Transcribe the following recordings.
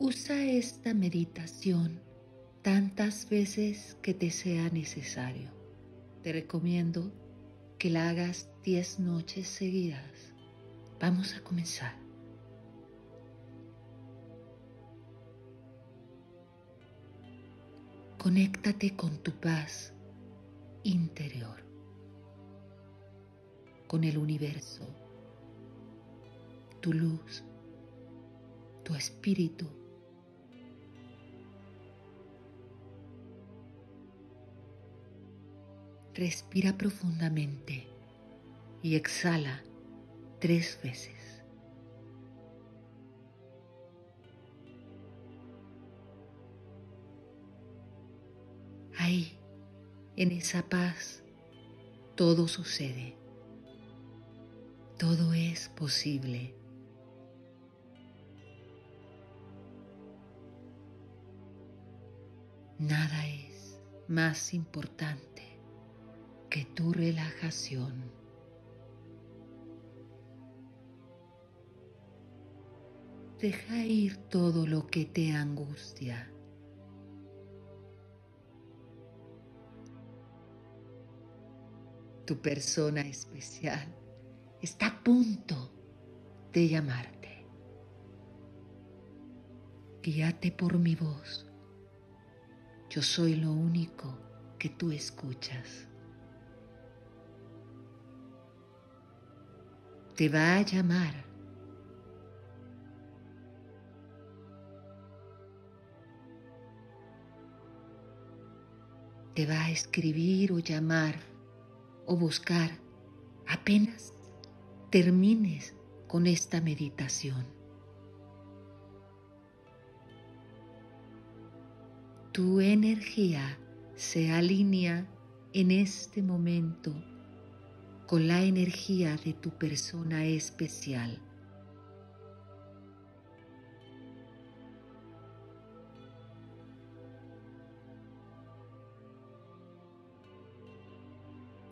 Usa esta meditación tantas veces que te sea necesario. Te recomiendo que la hagas 10 noches seguidas. Vamos a comenzar. Conéctate con tu paz interior, con el universo, tu luz, tu espíritu Respira profundamente y exhala tres veces. Ahí, en esa paz, todo sucede. Todo es posible. Nada es más importante que tu relajación. Deja ir todo lo que te angustia. Tu persona especial está a punto de llamarte. Guíate por mi voz. Yo soy lo único que tú escuchas. Te va a llamar. Te va a escribir o llamar o buscar apenas termines con esta meditación. Tu energía se alinea en este momento con la energía de tu persona especial.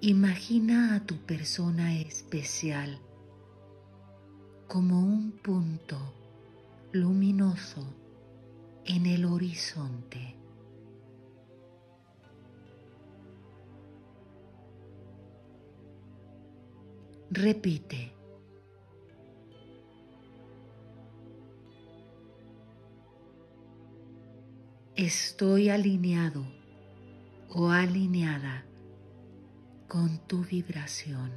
Imagina a tu persona especial como un punto luminoso en el horizonte. Repite. Estoy alineado o alineada con tu vibración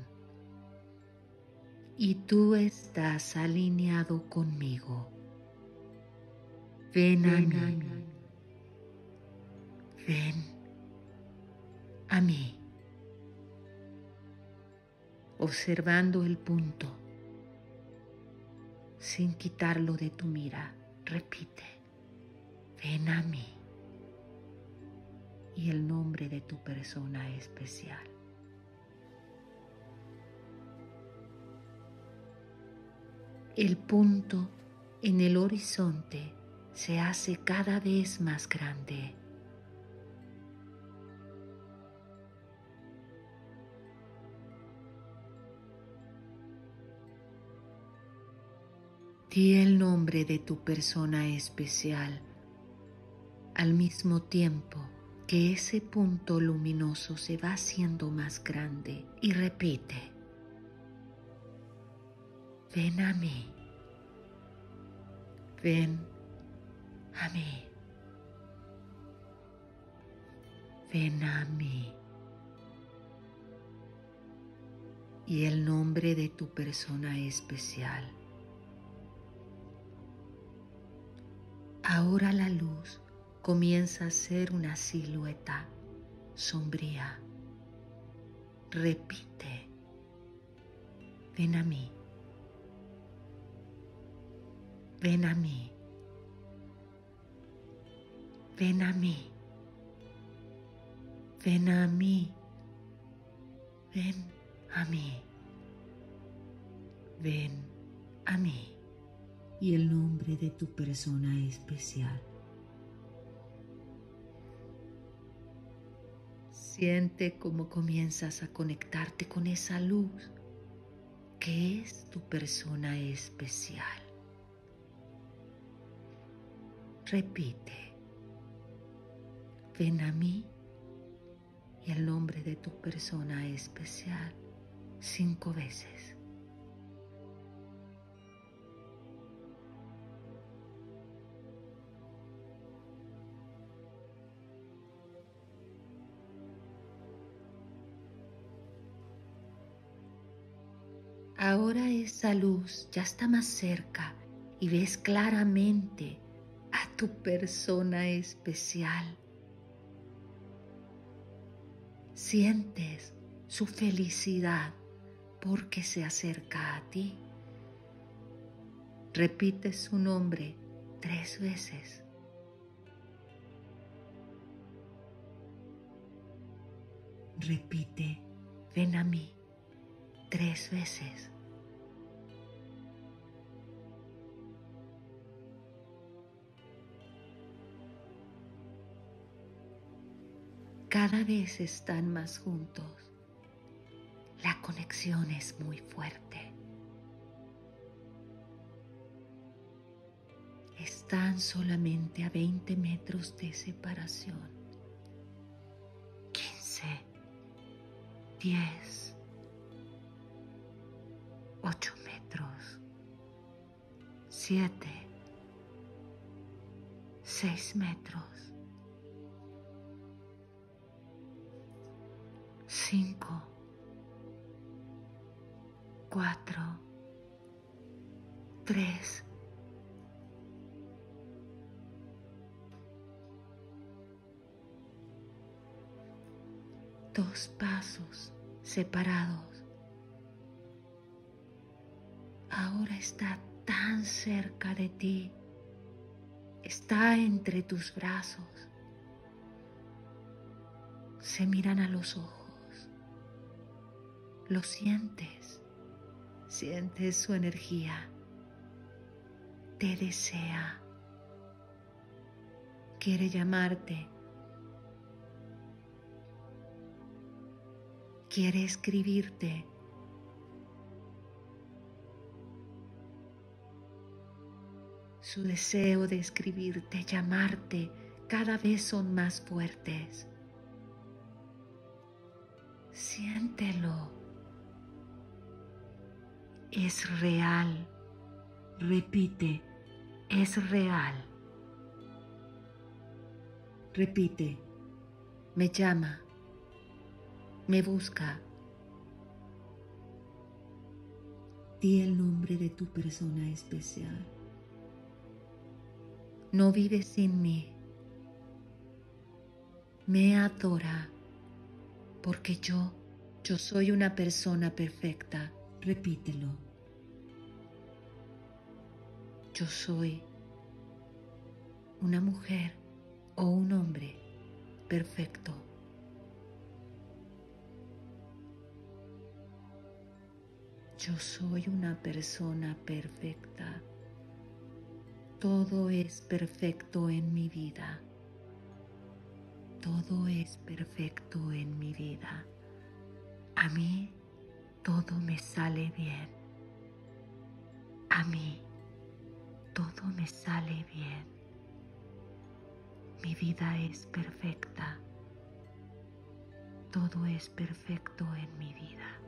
y tú estás alineado conmigo. Ven a mí. Ven a mí observando el punto, sin quitarlo de tu mira. Repite, ven a mí y el nombre de tu persona especial. El punto en el horizonte se hace cada vez más grande Di el nombre de tu persona especial al mismo tiempo que ese punto luminoso se va haciendo más grande y repite, ven a mí, ven a mí, ven a mí. Y el nombre de tu persona especial. Ahora la luz comienza a ser una silueta sombría. Repite, ven a mí, ven a mí, ven a mí, ven a mí, ven a mí, ven a mí y el nombre de tu persona especial. Siente cómo comienzas a conectarte con esa luz que es tu persona especial. repite, ven a mí y el nombre de tu persona especial cinco veces. Ahora esa luz ya está más cerca y ves claramente a tu persona especial. Sientes su felicidad porque se acerca a ti. Repite su nombre tres veces. Repite, ven a mí tres veces. Cada vez están más juntos. La conexión es muy fuerte. Están solamente a 20 metros de separación. 15, 10, 8 metros, 7, 6 metros. Cinco, cuatro, tres, dos pasos separados. Ahora está tan cerca de ti, está entre tus brazos. Se miran a los ojos. Lo sientes, sientes su energía, te desea, quiere llamarte, quiere escribirte. Su deseo de escribirte, llamarte, cada vez son más fuertes. Siéntelo es real. Repite, es real. Repite, me llama, me busca. Di el nombre de tu persona especial. No vive sin mí. Me adora porque yo, yo soy una persona perfecta. Repítelo yo soy una mujer o un hombre perfecto. Yo soy una persona perfecta. Todo es perfecto en mi vida. Todo es perfecto en mi vida. A mí todo me sale bien. A mí todo me sale bien. Mi vida es perfecta. Todo es perfecto en mi vida.